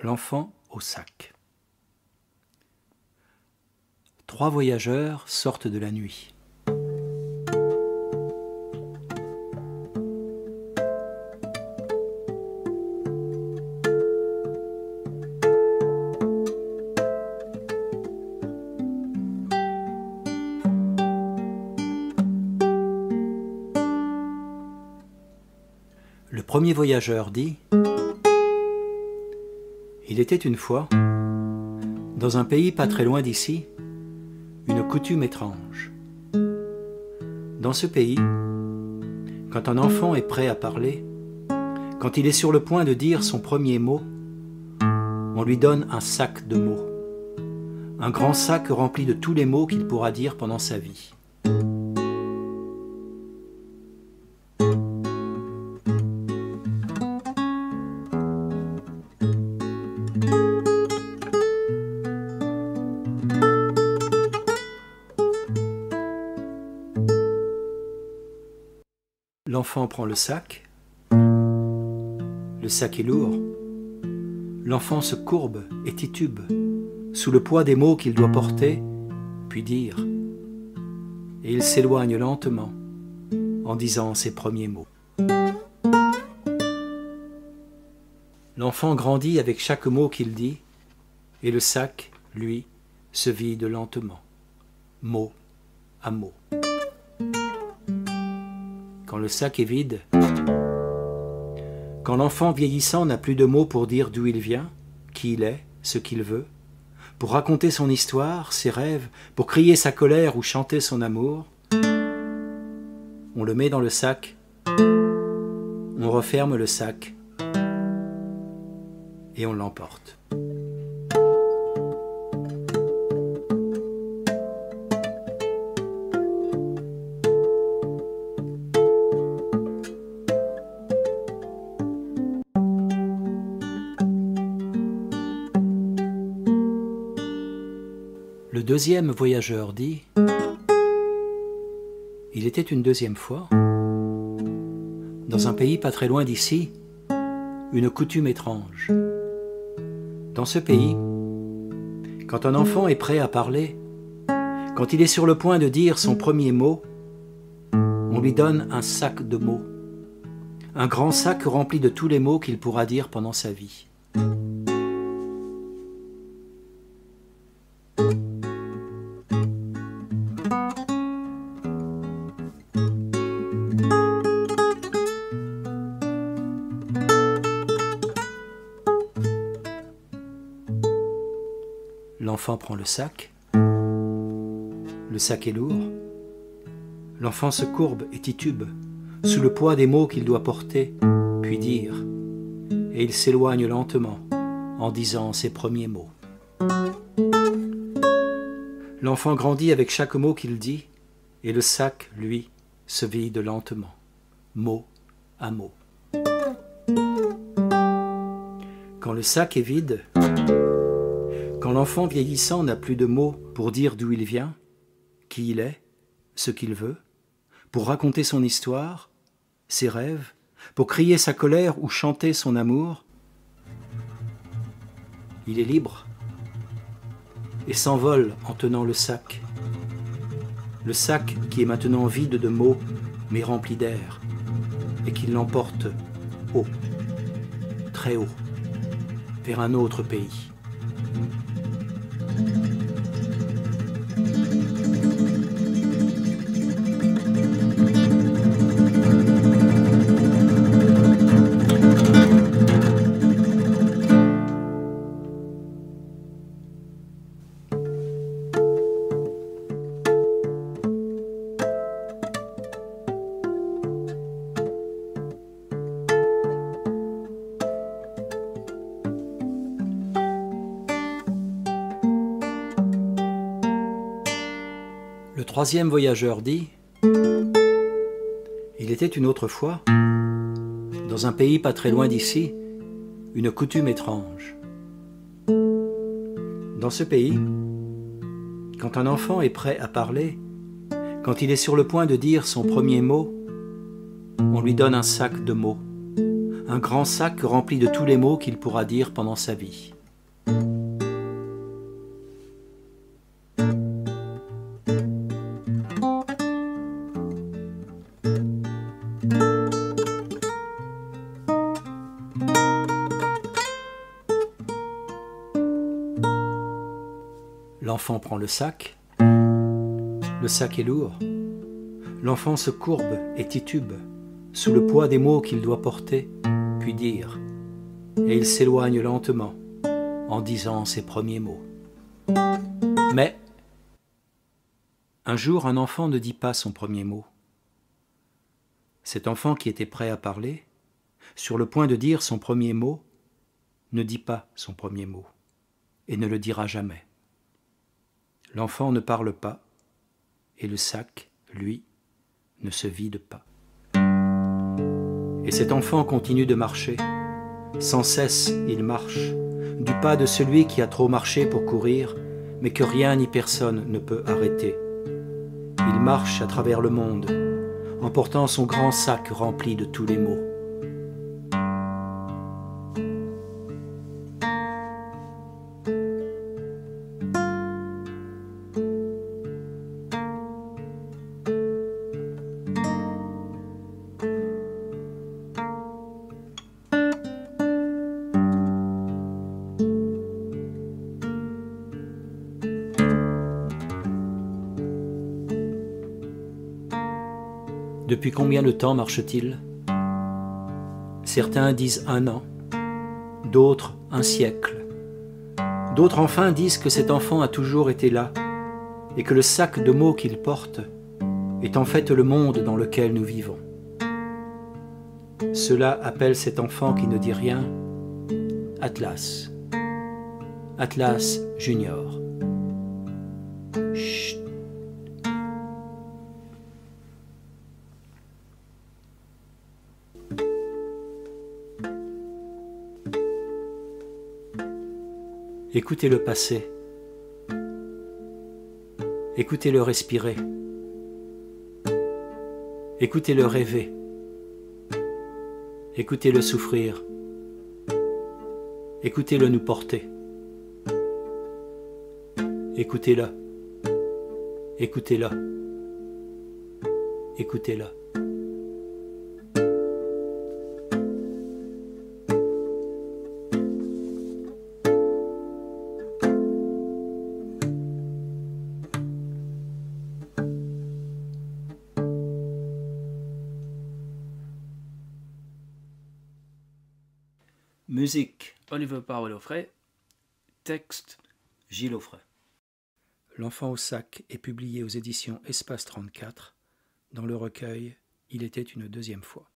L'enfant au sac. Trois voyageurs sortent de la nuit. Le premier voyageur dit Il était une fois, dans un pays pas très loin d'ici, une coutume étrange. Dans ce pays, quand un enfant est prêt à parler, quand il est sur le point de dire son premier mot, on lui donne un sac de mots, un grand sac rempli de tous les mots qu'il pourra dire pendant sa vie. L'enfant prend le sac. Le sac est lourd. L'enfant se courbe et titube sous le poids des mots qu'il doit porter, puis dire. Et il s'éloigne lentement en disant ses premiers mots. L'enfant grandit avec chaque mot qu'il dit, et le sac, lui, se vide lentement, mot à mot quand le sac est vide, quand l'enfant vieillissant n'a plus de mots pour dire d'où il vient, qui il est, ce qu'il veut, pour raconter son histoire, ses rêves, pour crier sa colère ou chanter son amour, on le met dans le sac, on referme le sac. Et on l'emporte. Le deuxième voyageur dit Il était une deuxième fois, dans un pays pas très loin d'ici, une coutume étrange. Dans ce pays, quand un enfant est prêt à parler, quand il est sur le point de dire son premier mot, on lui donne un sac de mots, un grand sac rempli de tous les mots qu'il pourra dire pendant sa vie. L'enfant prend le sac. Le sac est lourd. L'enfant se courbe et titube sous le poids des mots qu'il doit porter, puis dire, et il s'éloigne lentement en disant ses premiers mots. L'enfant grandit avec chaque mot qu'il dit, et le sac, lui, se vide lentement, mot à mot. Quand le sac est vide, quand l'enfant vieillissant n'a plus de mots pour dire d'où il vient, qui il est, ce qu'il veut, pour raconter son histoire, ses rêves, pour crier sa colère ou chanter son amour, il est libre et s'envole en tenant le sac. Le sac qui est maintenant vide de mots mais rempli d'air et qui l'emporte haut, très haut, vers un autre pays. Le troisième voyageur dit Il était une autre fois, dans un pays pas très loin d'ici, une coutume étrange. Dans ce pays, quand un enfant est prêt à parler, quand il est sur le point de dire son premier mot, on lui donne un sac de mots, un grand sac rempli de tous les mots qu'il pourra dire pendant sa vie. L'enfant prend le sac. Le sac est lourd. L'enfant se courbe et titube sous le poids des mots qu'il doit porter, puis dire. Et il s'éloigne lentement en disant ses premiers mots. Mais un jour, un enfant ne dit pas son premier mot. Cet enfant qui était prêt à parler, sur le point de dire son premier mot, ne dit pas son premier mot et ne le dira jamais. L'enfant ne parle pas, et le sac, lui, ne se vide pas. Et cet enfant continue de marcher. Sans cesse, il marche, du pas de celui qui a trop marché pour courir, mais que rien ni personne ne peut arrêter. Il marche à travers le monde, en portant son grand sac rempli de tous les mots. Depuis combien de temps marche-t-il? Certains disent un an, d'autres un siècle. D'autres enfin disent que cet enfant a toujours été là et que le sac de mots qu'il porte est en fait le monde dans lequel nous vivons. Cela appelle cet enfant qui ne dit rien Atlas. Atlas Junior. Écoutez le passé. Écoutez-le respirer. Écoutez-le rêver. Écoutez-le souffrir. Écoutez-le nous porter. Écoutez-le. Écoutez-le. Écoutez-le. Musique Oliver Powell Offray. Texte Gilles Offray. L'enfant au sac est publié aux éditions Espace 34 dans le recueil Il était une deuxième fois.